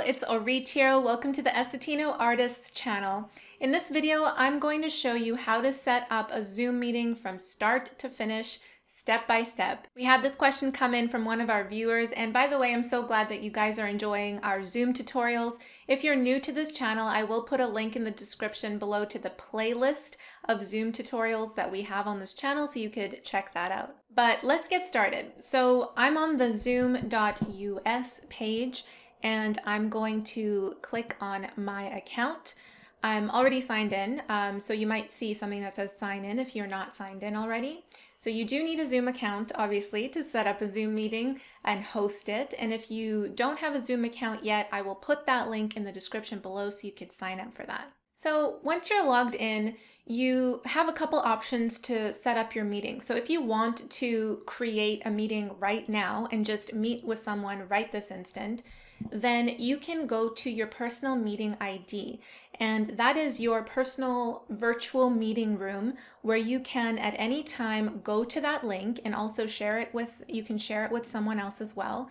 it's Orit here. Welcome to the Essetino Artists channel. In this video, I'm going to show you how to set up a Zoom meeting from start to finish, step by step. We had this question come in from one of our viewers, and by the way, I'm so glad that you guys are enjoying our Zoom tutorials. If you're new to this channel, I will put a link in the description below to the playlist of Zoom tutorials that we have on this channel so you could check that out. But let's get started. So I'm on the zoom.us page and I'm going to click on my account. I'm already signed in, um, so you might see something that says sign in if you're not signed in already. So you do need a Zoom account, obviously, to set up a Zoom meeting and host it. And if you don't have a Zoom account yet, I will put that link in the description below so you could sign up for that. So once you're logged in, you have a couple options to set up your meeting. So if you want to create a meeting right now and just meet with someone right this instant, then you can go to your personal meeting ID. And that is your personal virtual meeting room where you can at any time go to that link and also share it with, you can share it with someone else as well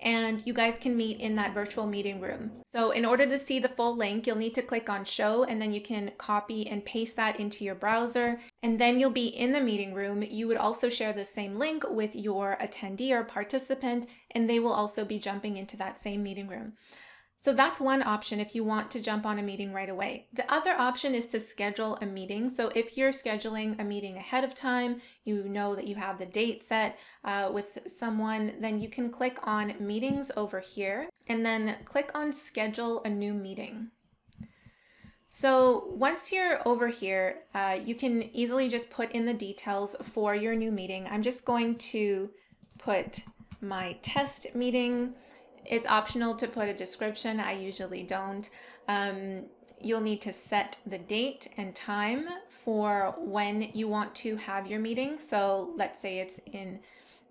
and you guys can meet in that virtual meeting room. So in order to see the full link, you'll need to click on show and then you can copy and paste that into your browser and then you'll be in the meeting room. You would also share the same link with your attendee or participant and they will also be jumping into that same meeting room. So that's one option if you want to jump on a meeting right away. The other option is to schedule a meeting. So if you're scheduling a meeting ahead of time, you know that you have the date set uh, with someone, then you can click on meetings over here and then click on schedule a new meeting. So once you're over here, uh, you can easily just put in the details for your new meeting. I'm just going to put my test meeting it's optional to put a description. I usually don't. Um, you'll need to set the date and time for when you want to have your meeting. So let's say it's in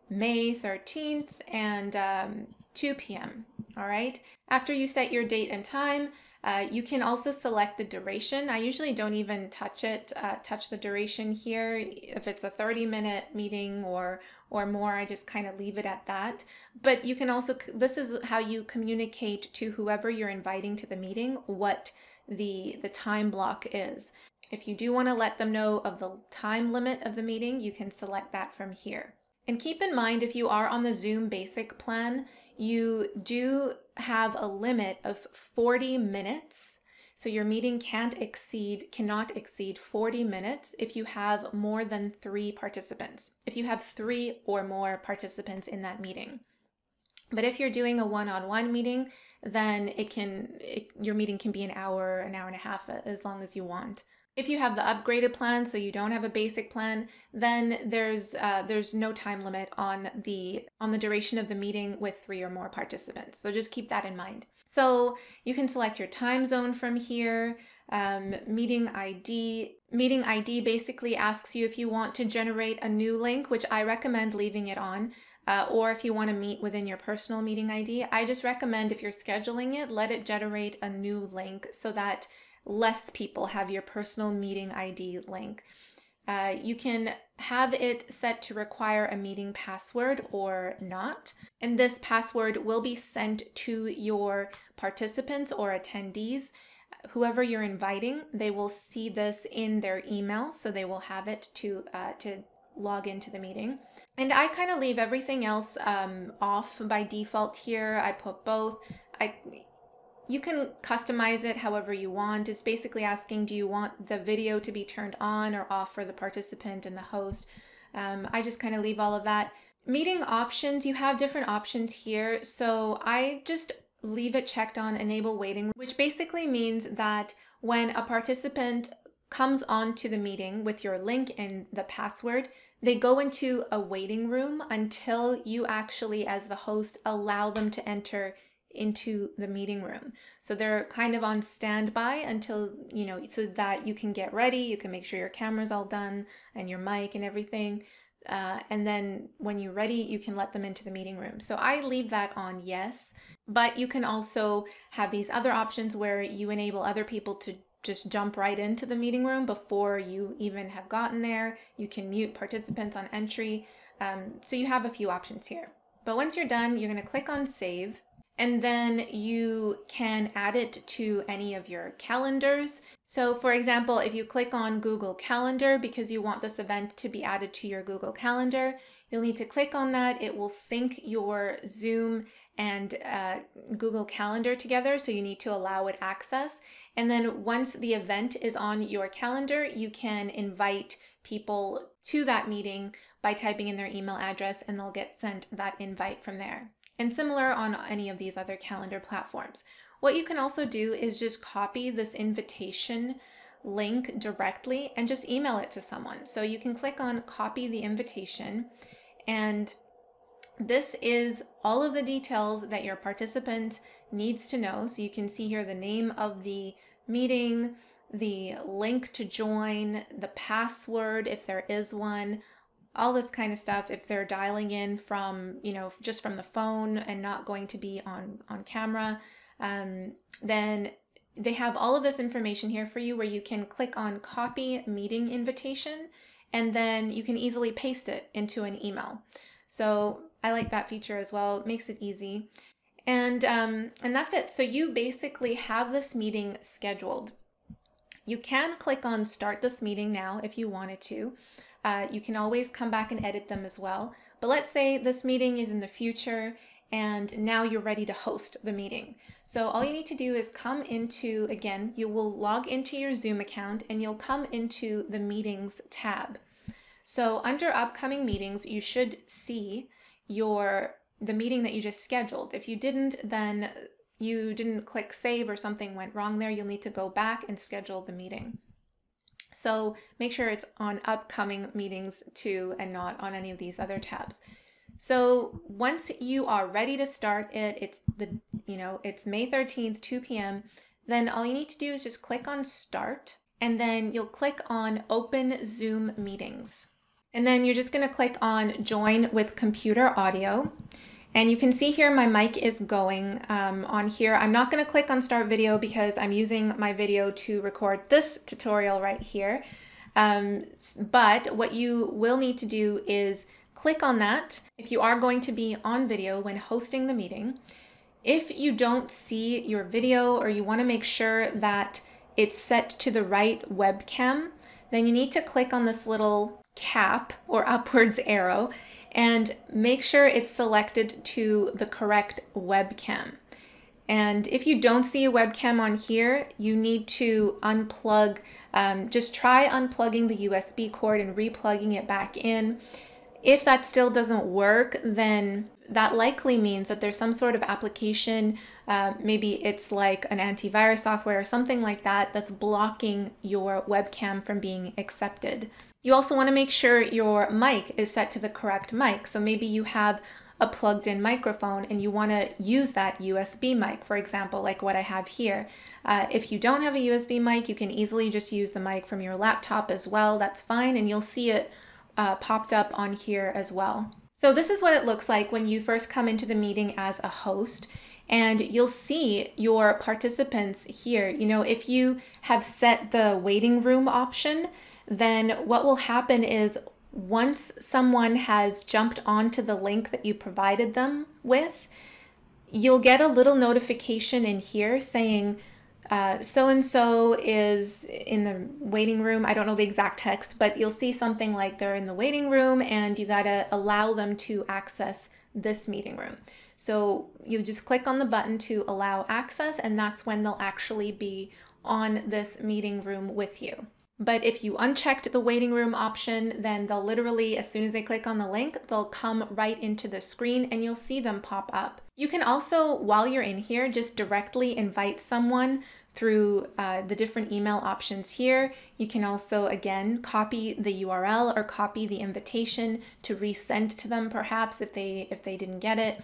May 13th and um, 2 p.m. All right. After you set your date and time, uh, you can also select the duration. I usually don't even touch it, uh, touch the duration here. If it's a 30 minute meeting or, or more, I just kind of leave it at that. But you can also, this is how you communicate to whoever you're inviting to the meeting what the, the time block is. If you do want to let them know of the time limit of the meeting, you can select that from here. And keep in mind, if you are on the Zoom basic plan, you do have a limit of 40 minutes. So your meeting can't exceed, cannot exceed 40 minutes if you have more than three participants, if you have three or more participants in that meeting. But if you're doing a one-on-one meeting, then it can, it, your meeting can be an hour, an hour and a half, uh, as long as you want. If you have the upgraded plan, so you don't have a basic plan, then there's uh, there's no time limit on the on the duration of the meeting with three or more participants. So just keep that in mind. So you can select your time zone from here. Um, meeting ID. Meeting ID basically asks you if you want to generate a new link, which I recommend leaving it on. Uh, or if you want to meet within your personal meeting ID, I just recommend if you're scheduling it, let it generate a new link so that less people have your personal meeting ID link. Uh, you can have it set to require a meeting password or not. And this password will be sent to your participants or attendees. Whoever you're inviting, they will see this in their email, so they will have it to uh, to log into the meeting. And I kind of leave everything else um, off by default here. I put both. I you can customize it however you want. It's basically asking, do you want the video to be turned on or off for the participant and the host? Um, I just kind of leave all of that. Meeting options, you have different options here. So I just leave it checked on enable waiting, which basically means that when a participant comes on to the meeting with your link and the password, they go into a waiting room until you actually, as the host, allow them to enter into the meeting room. So they're kind of on standby until, you know, so that you can get ready, you can make sure your camera's all done and your mic and everything. Uh, and then when you're ready, you can let them into the meeting room. So I leave that on yes, but you can also have these other options where you enable other people to just jump right into the meeting room before you even have gotten there. You can mute participants on entry. Um, so you have a few options here. But once you're done, you're going to click on save and then you can add it to any of your calendars. So for example, if you click on Google Calendar because you want this event to be added to your Google Calendar, you'll need to click on that. It will sync your Zoom and uh, Google Calendar together, so you need to allow it access. And then once the event is on your calendar, you can invite people to that meeting by typing in their email address and they'll get sent that invite from there and similar on any of these other calendar platforms. What you can also do is just copy this invitation link directly and just email it to someone. So you can click on copy the invitation and this is all of the details that your participant needs to know. So you can see here the name of the meeting, the link to join, the password if there is one, all this kind of stuff if they're dialing in from you know just from the phone and not going to be on on camera um, then they have all of this information here for you where you can click on copy meeting invitation and then you can easily paste it into an email. So i like that feature as well. It makes it easy. And um, and that's it. So you basically have this meeting scheduled. You can click on start this meeting now if you wanted to uh, you can always come back and edit them as well. But let's say this meeting is in the future and now you're ready to host the meeting. So all you need to do is come into, again, you will log into your Zoom account and you'll come into the meetings tab. So under upcoming meetings, you should see your the meeting that you just scheduled. If you didn't, then you didn't click save or something went wrong there, you'll need to go back and schedule the meeting. So make sure it's on upcoming meetings too and not on any of these other tabs. So once you are ready to start it, it's the, you know, it's May 13th, 2 p.m. Then all you need to do is just click on start and then you'll click on open Zoom meetings. And then you're just gonna click on join with computer audio. And you can see here my mic is going um, on here. I'm not going to click on start video because I'm using my video to record this tutorial right here. Um, but what you will need to do is click on that if you are going to be on video when hosting the meeting. If you don't see your video or you want to make sure that it's set to the right webcam, then you need to click on this little cap or upwards arrow and make sure it's selected to the correct webcam. And if you don't see a webcam on here, you need to unplug, um, just try unplugging the USB cord and replugging it back in. If that still doesn't work, then that likely means that there's some sort of application, uh, maybe it's like an antivirus software or something like that, that's blocking your webcam from being accepted. You also want to make sure your mic is set to the correct mic. So maybe you have a plugged in microphone and you want to use that USB mic, for example, like what I have here. Uh, if you don't have a USB mic, you can easily just use the mic from your laptop as well. That's fine, and you'll see it uh, popped up on here as well. So this is what it looks like when you first come into the meeting as a host and you'll see your participants here. You know, if you have set the waiting room option, then what will happen is once someone has jumped onto the link that you provided them with, you'll get a little notification in here saying, so and so is in the waiting room. I don't know the exact text, but you'll see something like they're in the waiting room and you got to allow them to access this meeting room. So you just click on the button to allow access, and that's when they'll actually be on this meeting room with you. But if you unchecked the waiting room option, then they'll literally, as soon as they click on the link, they'll come right into the screen and you'll see them pop up. You can also, while you're in here, just directly invite someone through uh, the different email options here. You can also, again, copy the URL or copy the invitation to resend to them perhaps if they, if they didn't get it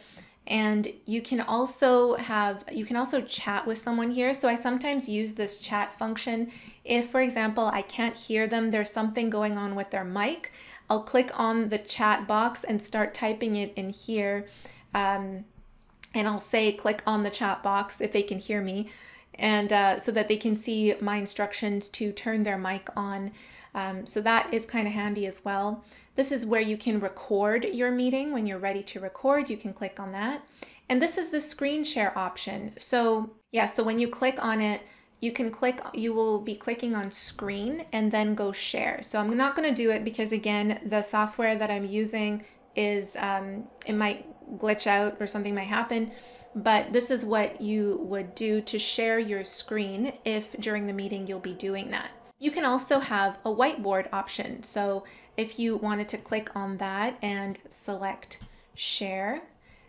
and you can also have you can also chat with someone here. So i sometimes use this chat function. If for example i can't hear them there's something going on with their mic i'll click on the chat box and start typing it in here. Um, and i'll say click on the chat box if they can hear me and uh, so that they can see my instructions to turn their mic on um, so that is kind of handy as well this is where you can record your meeting. When you're ready to record, you can click on that. And this is the screen share option. So yeah, so when you click on it, you can click, you will be clicking on screen and then go share. So I'm not gonna do it because again, the software that I'm using is, um, it might glitch out or something might happen. But this is what you would do to share your screen if during the meeting you'll be doing that. You can also have a whiteboard option. So if you wanted to click on that and select share,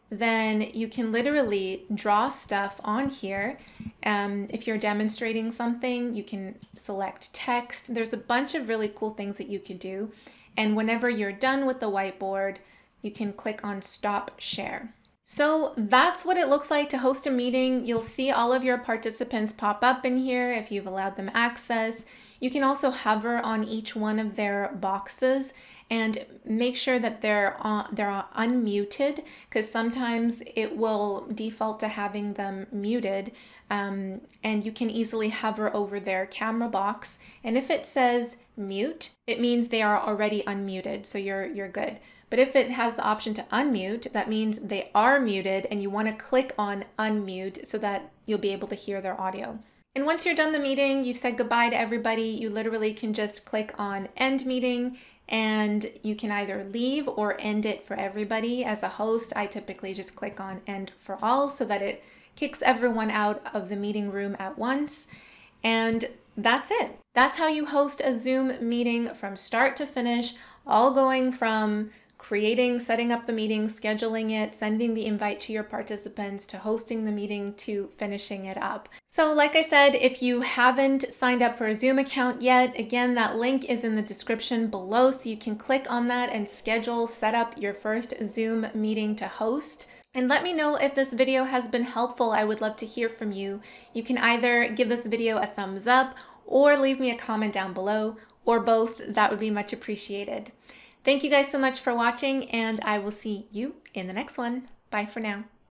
then you can literally draw stuff on here. Um, if you're demonstrating something, you can select text. There's a bunch of really cool things that you can do. And whenever you're done with the whiteboard, you can click on stop share. So that's what it looks like to host a meeting. You'll see all of your participants pop up in here if you've allowed them access. You can also hover on each one of their boxes and make sure that they're on, they're unmuted because sometimes it will default to having them muted um, and you can easily hover over their camera box and if it says mute it means they are already unmuted so you're you're good but if it has the option to unmute that means they are muted and you want to click on unmute so that you'll be able to hear their audio. And once you're done the meeting, you've said goodbye to everybody, you literally can just click on end meeting and you can either leave or end it for everybody. As a host, I typically just click on end for all so that it kicks everyone out of the meeting room at once. And that's it. That's how you host a Zoom meeting from start to finish, all going from creating, setting up the meeting, scheduling it, sending the invite to your participants, to hosting the meeting, to finishing it up. So, like I said, if you haven't signed up for a Zoom account yet, again, that link is in the description below. So you can click on that and schedule, set up your first Zoom meeting to host. And let me know if this video has been helpful. I would love to hear from you. You can either give this video a thumbs up or leave me a comment down below, or both. That would be much appreciated. Thank you guys so much for watching, and I will see you in the next one. Bye for now.